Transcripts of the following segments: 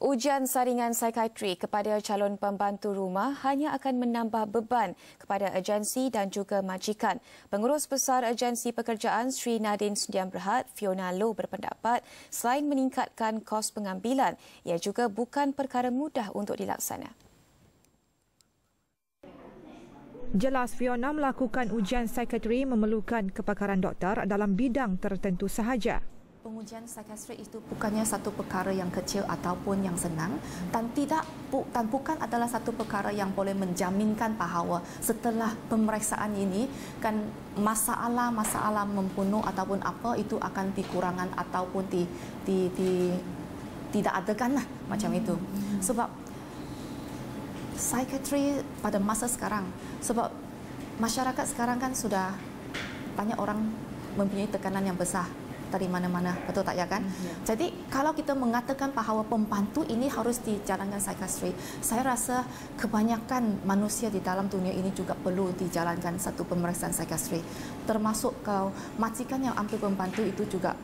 Ujian saringan psikiatri kepada calon pembantu rumah hanya akan menambah beban kepada agensi dan juga majikan. Pengurus Besar Agensi Pekerjaan Sri Nadine Sendian Berhad, Fiona Low berpendapat selain meningkatkan kos pengambilan, ia juga bukan perkara mudah untuk dilaksana. Jelas Fiona melakukan ujian psikiatri memerlukan kepakaran doktor dalam bidang tertentu sahaja. Pengujian psikiatri itu bukannya satu perkara yang kecil ataupun yang senang. Dan tidak dan bukan adalah satu perkara yang boleh menjaminkan bahawa setelah pemeriksaan ini kan masalah-masalah membunuh ataupun apa itu akan dikurangan ataupun di, di, di tidak adakan lah macam itu. Sebab psikiatri pada masa sekarang sebab masyarakat sekarang kan sudah banyak orang mempunyai tekanan yang besar dari mana-mana betul tak ya kan ya. jadi kalau kita mengatakan bahawa pembantu ini harus dijalankan psikiatri saya rasa kebanyakan manusia di dalam dunia ini juga perlu dijalankan satu pemeriksaan psikiatri termasuk kau majikan yang ambil pembantu itu juga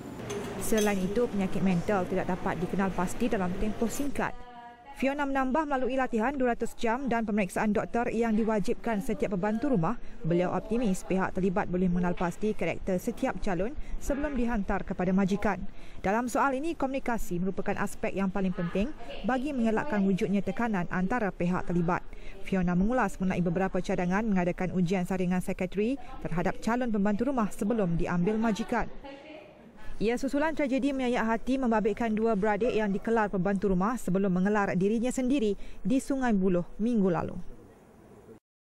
Selain itu, penyakit mental tidak dapat dikenal pasti dalam tempoh singkat. Fiona menambah melalui latihan 200 jam dan pemeriksaan doktor yang diwajibkan setiap pembantu rumah, beliau optimis pihak terlibat boleh mengenal pasti karakter setiap calon sebelum dihantar kepada majikan. Dalam soal ini, komunikasi merupakan aspek yang paling penting bagi mengelakkan wujudnya tekanan antara pihak terlibat. Fiona mengulas mengenai beberapa cadangan mengadakan ujian saringan psikiatri terhadap calon pembantu rumah sebelum diambil majikan. Ia susulan tragedi menyayak hati membabitkan dua beradik yang dikelar pembantu rumah sebelum mengelar dirinya sendiri di Sungai Buloh minggu lalu.